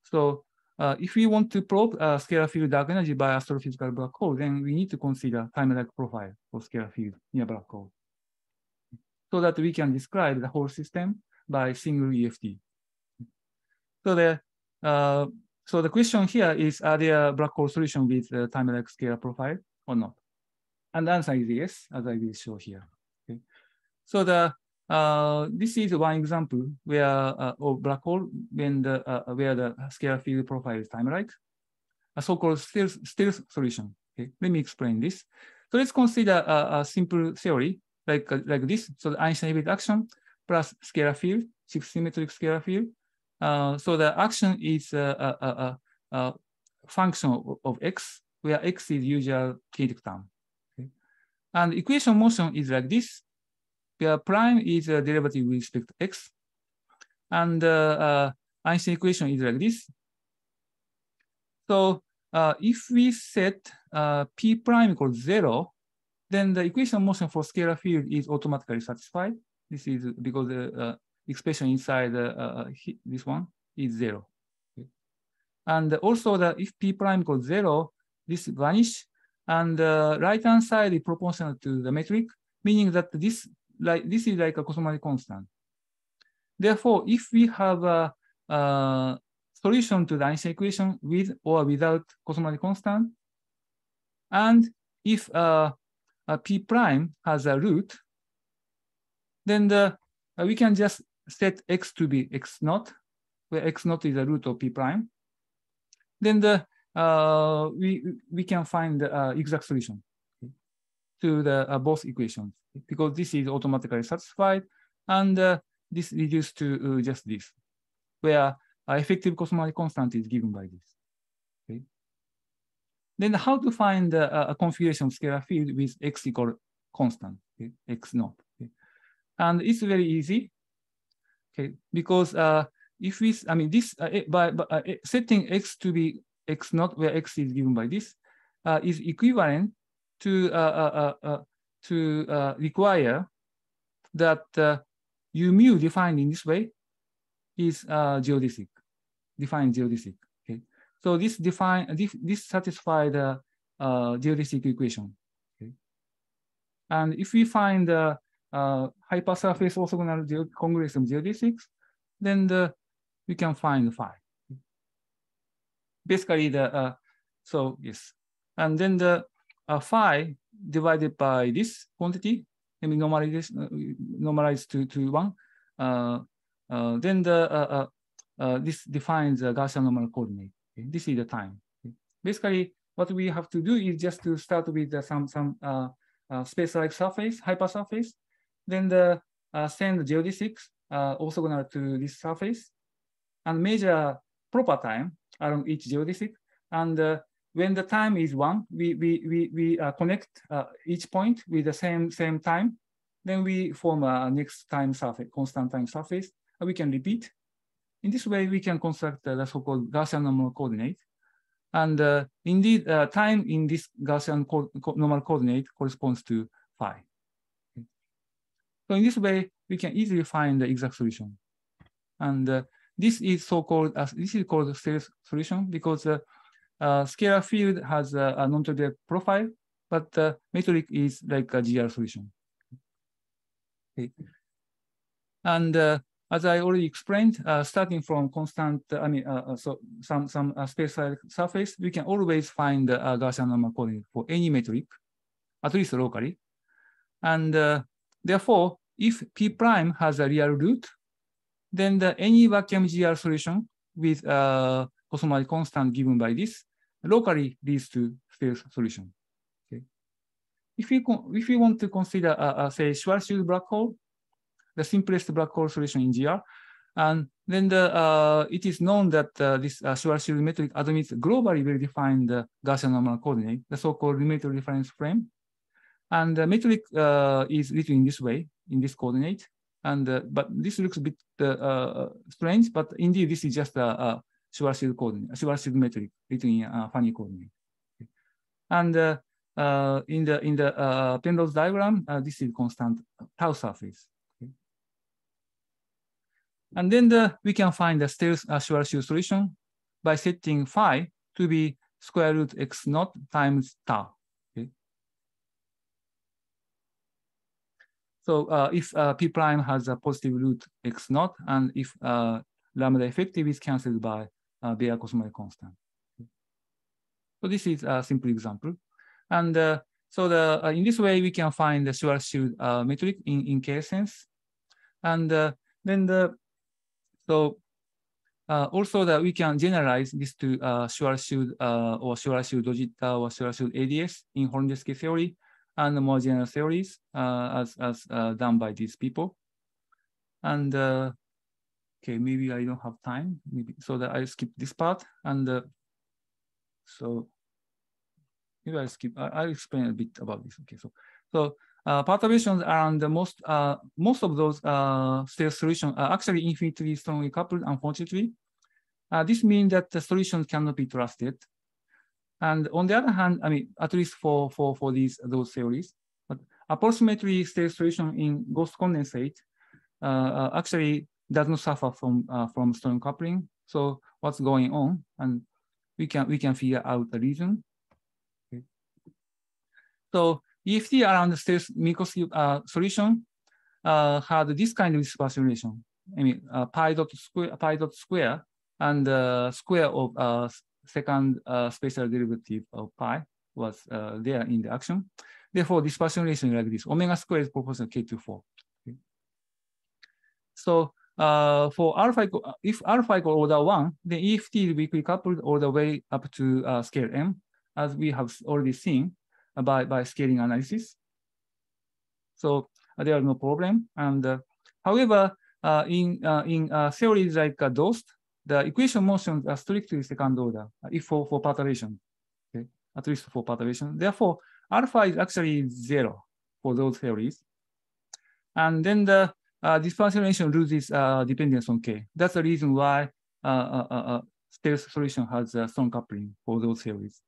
S1: So if we want to probe a scalar field dark energy by astrophysical black hole, then we need to consider time-like profile for scalar field near black hole so that we can describe the whole system by single EFT. So the uh, so the question here is, are there black hole solution with uh, time-like scalar profile or not? And the answer is yes, as I will show here. Okay. So the uh, this is one example where uh, of black hole when the uh, where the scalar field profile is time-like, a so-called stealth, stealth solution. Okay, let me explain this. So let's consider a, a simple theory like uh, like this. So the Einstein action plus scalar field, symmetric scalar field. Uh, so the action is a, a, a, a function of, of, x, where x is usual kinetic term. Okay? And equation motion is like this where prime is a derivative with respect to x. And uh, uh, Einstein equation is like this. So uh, if we set uh, p prime equals zero, then the equation motion for scalar field is automatically satisfied. This is because the uh, expression inside uh, this one is zero. Okay. And also that if p prime equals zero, this vanish, and the right hand side is proportional to the metric, meaning that this like this is like a cosmological constant. Therefore, if we have a, a solution to the Einstein equation with or without cosmological constant, and if uh, p prime has a root, then the uh, we can just set x to be x naught, where x naught is a root of p prime. Then the uh, we we can find the uh, exact solution to the uh, both equations because this is automatically satisfied and uh, this reduces to uh, just this, where effective cosmological constant is given by this. Then how to find a configuration of scalar field with x equal constant, okay, x naught. Okay. And it's very easy, okay, because uh, if we, I mean, this uh, by, by uh, setting x to be x naught, where x is given by this, is equivalent to uh, uh, uh, to require that u mu defined in this way is geodesic, defined geodesic. So this define this, this satisfy the geodesic equation. Okay, and if we find the uh, hypersurface orthogonal congruence of geodesics, then the, we can find phi. basically the, uh, so yes. And then the uh, phi divided by this quantity, and we normalize, this, uh, normalize to, to one. Uh, uh, then the, uh, uh, this defines the Gaussian normal coordinate. This is the time. Basically, what we have to do is just to start with some, some space-like surface, hypersurface, then the send geodesics orthogonal to this surface, and measure proper time along each geodesic. And uh, when the time is one, we, we, we, we uh, connect uh, each point with the same, same time. Then we form a next time surface, constant time surface. we can repeat. In this way, we can construct the so-called Gaussian normal coordinate. And uh, indeed, uh, time in this Gaussian co co normal coordinate corresponds to phi. So in this way, we can easily find the exact solution. And uh, this is so-called uh, this is called stealth solution because the uh, scalar field has a, a non-trivial profile, but metric is like a GR solution. Okay. And uh, as I already explained, uh, starting from constant, uh, I mean, uh, so some some space-like surface, we can always find the Gaussian normal coordinate for any metric, at least locally. And therefore, if P prime has a real root, then the any vacuum GR solution with a cosmology constant given by this locally leads to stealth solution. Okay. If we if we want to consider say Schwarzschild black hole, the simplest black hole solution in GR, and then the uh, it is known that uh, this uh, Schwarzschild metric admits globally well defined uh, Gaussian normal coordinate, the so-called Lemaître reference frame. And the metric uh, is written in this way, in this coordinate. And uh, but this looks a bit uh, strange, but indeed this is just a, a Schwarzschild coordinate, Schwarzschild metric written in a funny coordinate. And in the in the Penrose diagram, this is constant tau surface. Okay. And then the, we can find the stealth uh, Schwarzschild solution by setting phi to be square root x naught times tau. So uh, if uh, p prime has a positive root x naught, and if uh, lambda effective is cancelled by uh, cosmology constant. So this is a simple example. And uh, so the, uh, in this way, we can find the Schwarzschild metric in, in k-essence. And then the, so uh, also that we can generalize this to uh, Schwarzschild uh, or Schwarzschild de Sitter or Schwarzschild ADS in Horndeski theory and more general theories uh, as, as done by these people. And okay, maybe I don't have time, maybe so that I skip this part. And so maybe I skip, I, will explain a bit about this. Okay, so so uh, perturbations the most uh, most of those uh, stealth solutions are actually infinitely strongly coupled, unfortunately. Uh, this means that the solutions cannot be trusted. And on the other hand, I mean, at least for, for, for these those theories, but approximately stealth solution in ghost condensate uh, uh, actually does not suffer from uh, from strong coupling. So what's going on? And we can we can figure out the reason. Okay. So EFT around the Minkowski uh, solution uh, had this kind of dispersion relation. I mean, uh, pi dot square pi dot square and the square of uh, second uh, spatial derivative of pi was uh, there in the action. Therefore, dispersion relation like this, omega squared is proportional k to 4. Okay. So uh, for alpha equal, if alpha equal order 1, then EFT will be coupled all the way up to uh, scale m, as we have already seen by, by scaling analysis. So uh, there are no problem. And uh, however, uh, in in theories like DHOST, the equation motions are strictly second order if for, for perturbation, okay, at least for perturbation. Therefore, alpha is actually zero for those theories. And then the uh, dispersion relation loses uh, dependence on K. That's the reason why uh, uh, uh, solution has a strong coupling for those theories.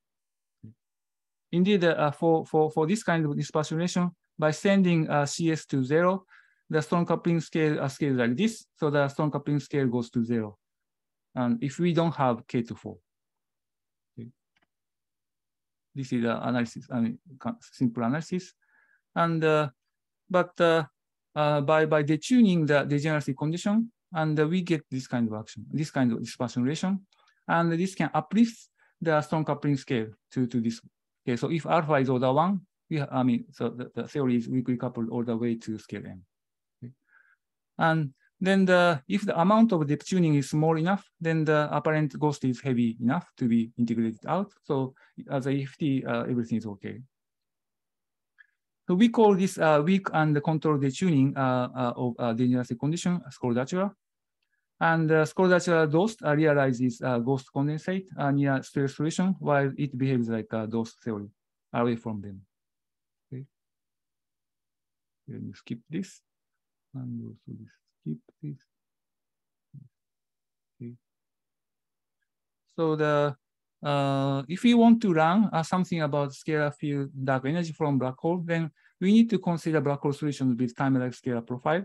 S1: Indeed, uh, for, for, for this kind of dispersion relation, by sending CS to zero, the strong coupling scale uh, scale like this, so the strong coupling scale goes to zero and if we don't have K to 4. Okay. This is the analysis, I mean, simple analysis. And, uh, but uh, uh, by, by detuning the degeneracy condition, and uh, we get this kind of action, this kind of dispersion relation. and this can uplift the strong coupling scale to, to this. Okay, so if alpha is order one, we, I mean, so the, the theory is weakly coupled all the way to scale m. Okay. And then the if the amount of detuning is small enough, then the apparent ghost is heavy enough to be integrated out. So as a EFT, uh, everything is okay. So we call this uh, weak and controlled detuning uh, uh, of uh, degeneracy condition, scordatura. And uh, scordatura DHOST uh, realizes uh, ghost condensate uh, near stealth solution while it behaves like a DHOST theory away from them. Okay. Let me skip this and also this skip this. Okay. So the uh, if we want to learn uh, something about scalar field dark energy from black hole, then we need to consider black hole solutions with time-like scalar profile.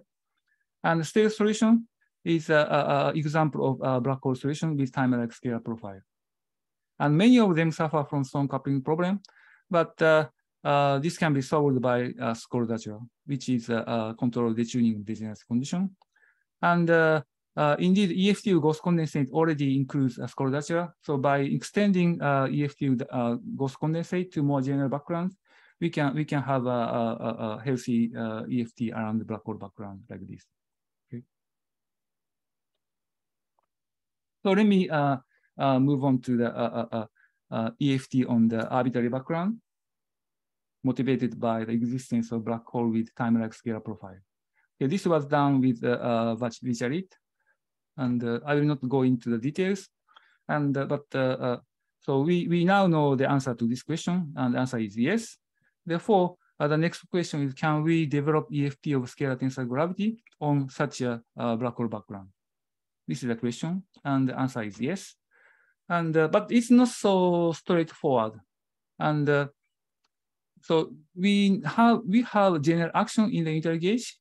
S1: And stealth solution is an example of a black hole solution with time-like scalar profile. And many of them suffer from strong coupling problem, but uh, uh, this can be solved by uh, scordatura, which is a, a controlled detuning degeneracy condition. And uh, uh, indeed, EFT ghost condensate already includes a scordatura. So by extending uh, EFT uh, ghost condensate to more general backgrounds, we can we can have a, a, a healthy uh, EFT around the black hole background like this. Okay. So let me uh, uh, move on to the uh, uh, uh, EFT on the arbitrary background, motivated by the existence of black hole with time-like scalar profile. Okay, this was done with uh, Vicharit, and I will not go into the details. And but so we we now know the answer to this question, and the answer is yes. Therefore, uh, the next question is, can we develop EFT of scalar tensor gravity on such a uh, black hole background? This is the question, and the answer is yes. And uh, but it's not so straightforward. And uh, so we have we have general action in the unitary gauge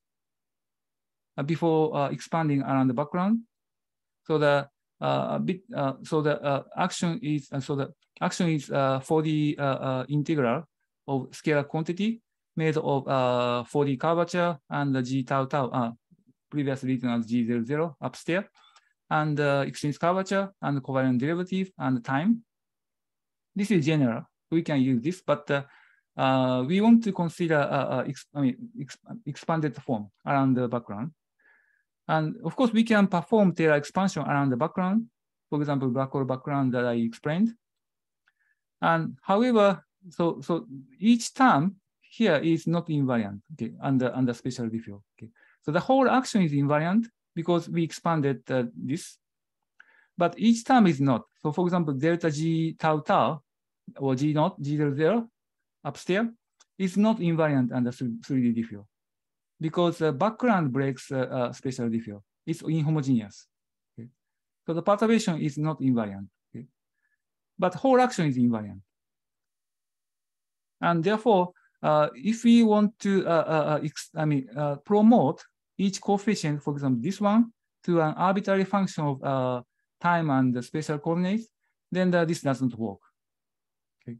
S1: uh, before uh, expanding around the background. So the a bit so the action is so the action is for the integral of scalar quantity made of uh, 4D curvature and the G tau tau, uh, previously written as G00 upstairs, and uh, extrinsic curvature and covariant derivative and time. This is general. We can use this, but uh, uh, we want to consider uh, uh, I mean, ex expanded form around the background. And of course, we can perform Taylor expansion around the background, for example, black hole background that I explained. And however, so so each term here is not invariant okay under under special diffeo okay so the whole action is invariant because we expanded uh, this. But each term is not. So for example delta g tau tau or g naught g zero zero upstairs is not invariant under 3d diffeo because the background breaks uh, uh, special diffeo it's inhomogeneous. Okay? so the perturbation is not invariant. Okay? but whole action is invariant. And therefore, uh, if we want to, uh, uh, uh I mean, uh, promote each coefficient, for example, this one, to an arbitrary function of uh, time and the spatial coordinates, then this doesn't work. Okay,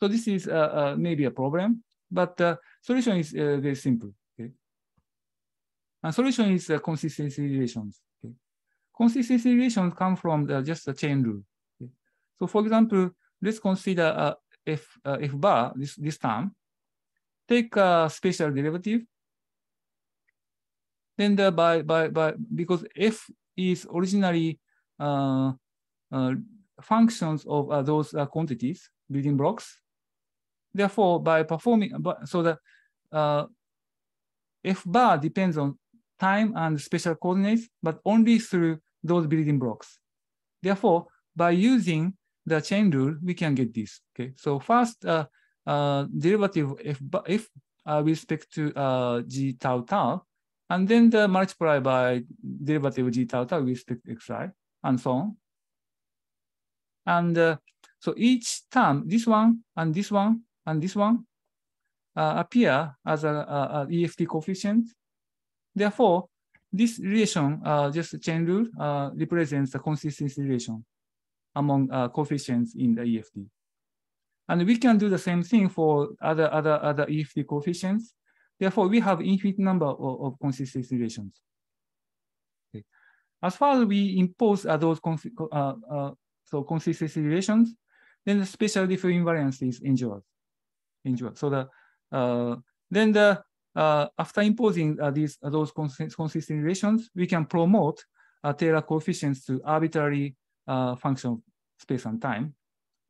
S1: so this is uh, uh, maybe a problem, but the solution is uh, very simple. Okay, and solution is consistency relations. Okay, consistency relations come from the, just a chain rule. Okay? So, for example, let's consider f, uh, f bar, this, this term, take a spatial derivative. Then the by, by, by, because f is originally uh, uh, functions of uh, those uh, quantities, building blocks. Therefore, by performing, so that uh, f bar depends on time and spatial coordinates, but only through those building blocks. Therefore, by using the chain rule, we can get this. Okay, so first uh, derivative f, bar, f with respect to g tau tau, and then the multiply by derivative g tau with xi, and so on. And uh, so each term, this one and this one and this one uh, appear as a, a, a, EFT coefficient. Therefore, this relation, uh, just chain rule, uh, represents the consistency relation among uh, coefficients in the EFT. And we can do the same thing for other, other, other EFT coefficients. Therefore, we have infinite number of, of consistency relations. Okay. As far as we impose uh, those uh, uh, so consistency relations, then the special different invariance is endured. So the uh, then the uh, after imposing uh, these those consistent relations, we can promote Taylor coefficients to arbitrary function space and time,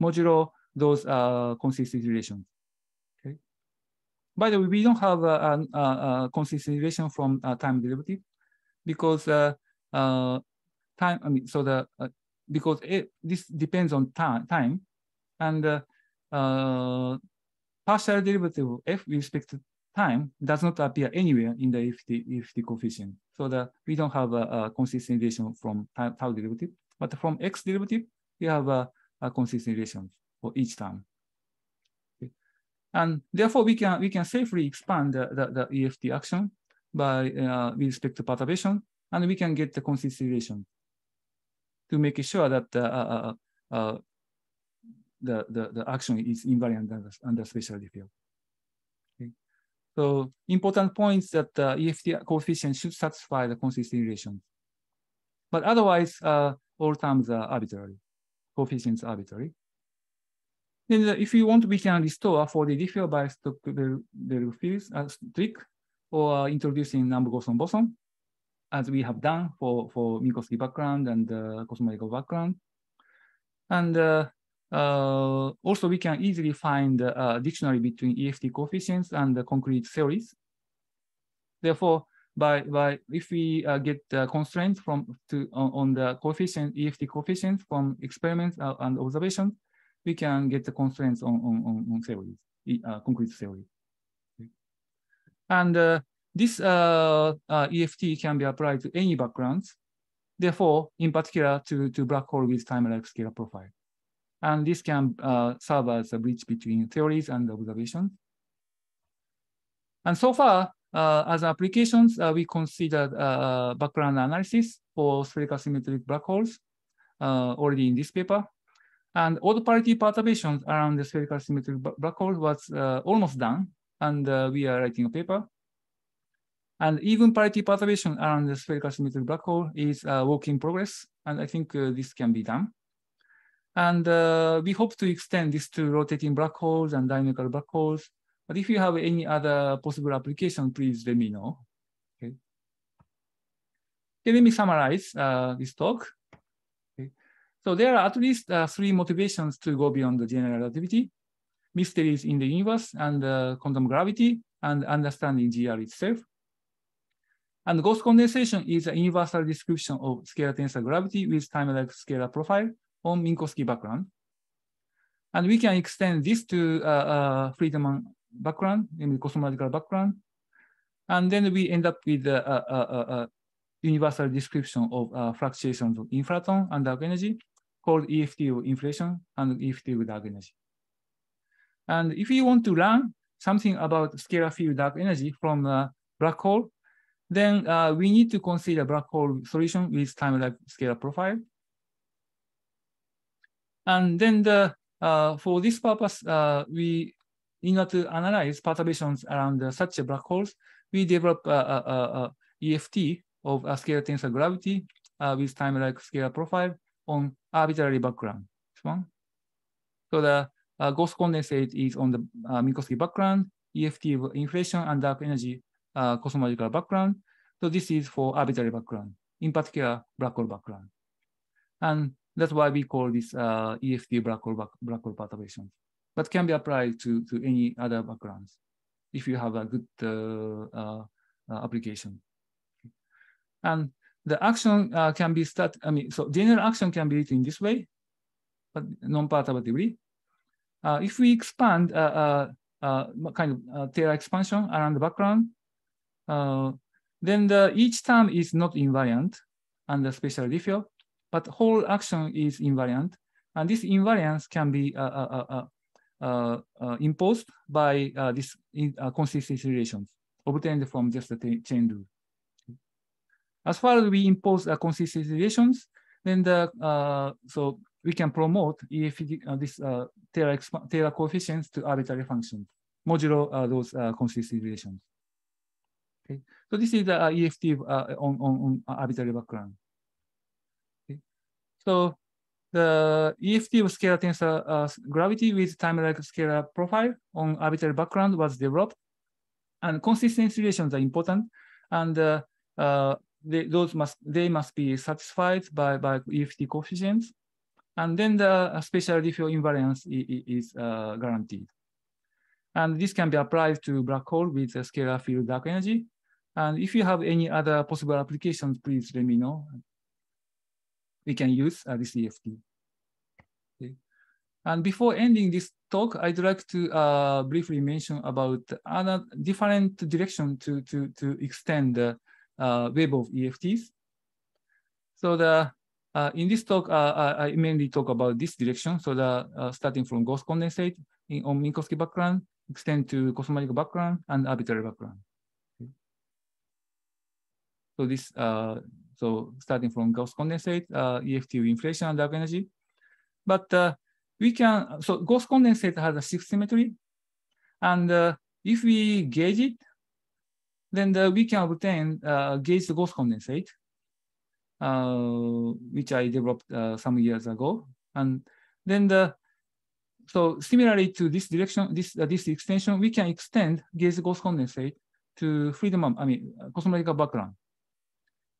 S1: modulo those uh, consistent relations. By the way, we don't have uh, a, a, a uh, uh, consistent relation from time derivative because time. I mean, so the because it, this depends on time, time and partial derivative of f with respect to time does not appear anywhere in the EFT coefficient. So that we don't have a, a relation from tau derivative, but from x derivative, we have a, a relation for each term. And therefore, we can we can safely expand the, the, the EFT action by uh, with respect to perturbation, and we can get the consistent relation to make sure that uh, uh, uh, the, the, the action is invariant under, under specialty field. Okay. So important points that the EFT coefficient should satisfy the consistency relation. But otherwise, uh, all terms are arbitrary, coefficients are arbitrary. Then if you want, we can restore for the diffeo by Stokes fields as trick or introducing Nambu boson boson, as we have done for, for Minkowski background and uh, cosmological background. And uh, uh, also, we can easily find a dictionary between EFT coefficients and the concrete theories. Therefore, by, by if we uh, get the constraints from to on, on, the coefficient EFT coefficients from experiments uh, and observations, we can get the constraints on on, on theories, uh, concrete theory. And uh, this uh, EFT can be applied to any backgrounds. Therefore, in particular, to to black hole with time-like scalar profile. And this can uh, serve as a bridge between theories and observations. And so far, uh, as applications, uh, we considered uh, background analysis for spherical symmetric black holes uh, already in this paper. And odd parity perturbations around the spherical symmetric black hole was uh, almost done, and we are writing a paper. And even parity perturbation around the spherical symmetric black hole is a work in progress, and I think this can be done. And uh, we hope to extend this to rotating black holes and dynamical black holes. But if you have any other possible application, please let me know. Okay. okay let me summarize uh, this talk. So there are at least uh, three motivations to go beyond the general relativity, mysteries in the universe and uh, quantum gravity and understanding GR itself. And ghost condensation is a universal description of scalar tensor gravity with time-like scalar profile on Minkowski background. And we can extend this to uh, uh, Friedmann background, in the cosmological background. And then we end up with a, a, a, a universal description of uh, fluctuations of inflaton and dark energy called EFT of inflation and EFT of dark energy. And if you want to learn something about scalar field dark energy from a black hole, then uh, we need to consider black hole solution with time-like scalar profile. And then the, uh, for this purpose, uh, we, in order to analyze perturbations around such a black holes, we develop a, a, a EFT of a scalar tensor gravity uh, with time-like scalar profile on arbitrary background. This one. So the uh, ghost condensate is on the uh, Minkowski background, EFT inflation and dark energy uh, cosmological background. So this is for arbitrary background, in particular black hole background. And that's why we call this uh, EFT black hole, black hole perturbations, but can be applied to, to any other backgrounds if you have a good uh, uh, uh application. And the action uh, can be start, I mean, so general action can be written in this way, but non-perturbatively. Uh, if we expand kind of Taylor expansion around the background, then the, each term is not invariant under special diffeo but whole action is invariant. And this invariance can be uh, uh, uh, imposed by this consistency relations obtained from just the chain rule. As far as we impose uh, consistency relations, then the so we can promote if this Taylor, Taylor coefficients to arbitrary functions modulo those consistency relations. Okay, so this is the EFT on, on, on arbitrary background. So the EFT of scalar tensor uh, gravity with time-like scalar profile on arbitrary background was developed. And consistency relations are important. And uh, uh, they, those must they must be satisfied by, by EFT coefficients. And then the special diffeo invariance is, uh, guaranteed. And this can be applied to black hole with a scalar field dark energy. And if you have any other possible applications, please let me know. We can use uh, this EFT. Okay. And before ending this talk, I'd like to uh, briefly mention about another different direction to, to, to extend the web of EFTs. So the uh, in this talk, uh, I mainly talk about this direction. So the uh, starting from ghost condensate in, on Minkowski background, extend to cosmological background and arbitrary background. So this, uh, so starting from ghost condensate, uh, EFT inflation and dark energy. But uh, we can, so ghost condensate has a shift symmetry. And uh, if we gauge it, then the, we can obtain uh, gauge ghost condensate, uh, which I developed uh, some years ago. And then the so similarly to this direction, this uh, this extension, we can extend gauge ghost condensate to Friedmann, of, I mean, cosmological background.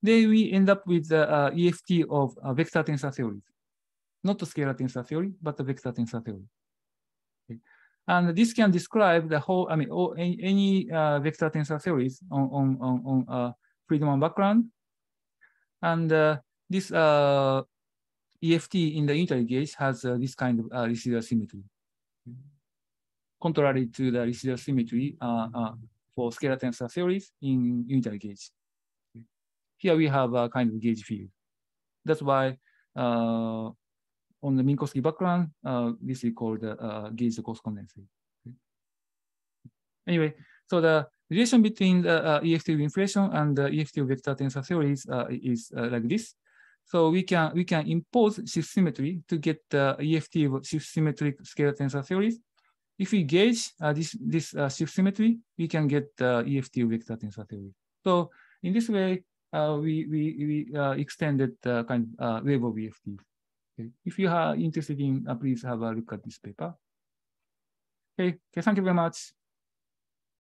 S1: Then we end up with the uh, EFT of uh, vector tensor theories, not the scalar tensor theory, but the vector tensor theory. And this can describe the whole, I mean, all, any, any uh, vector tensor theories on on on, on uh, Friedmann background. And uh, this uh, EFT in the unitary gauge has uh, this kind of uh, residual symmetry. Contrary to the residual symmetry for scalar tensor theories in unitary gauge. Here we have a kind of gauge field. That's why uh, on the Minkowski background, uh, this is called uh, gauge ghost condensate. Anyway, so the relation between the uh, EFT inflation and the EFT vector tensor theories uh, is uh, like this. So we can we can impose shift symmetry to get the EFT shift symmetric scalar tensor theories. If we gauge uh, this this shift symmetry, we can get the EFT vector tensor theory. So in this way, we we we extended the kind of wave of EFT. Okay. If you are interested in, uh, please have a look at this paper. Okay. Okay. Thank you very much.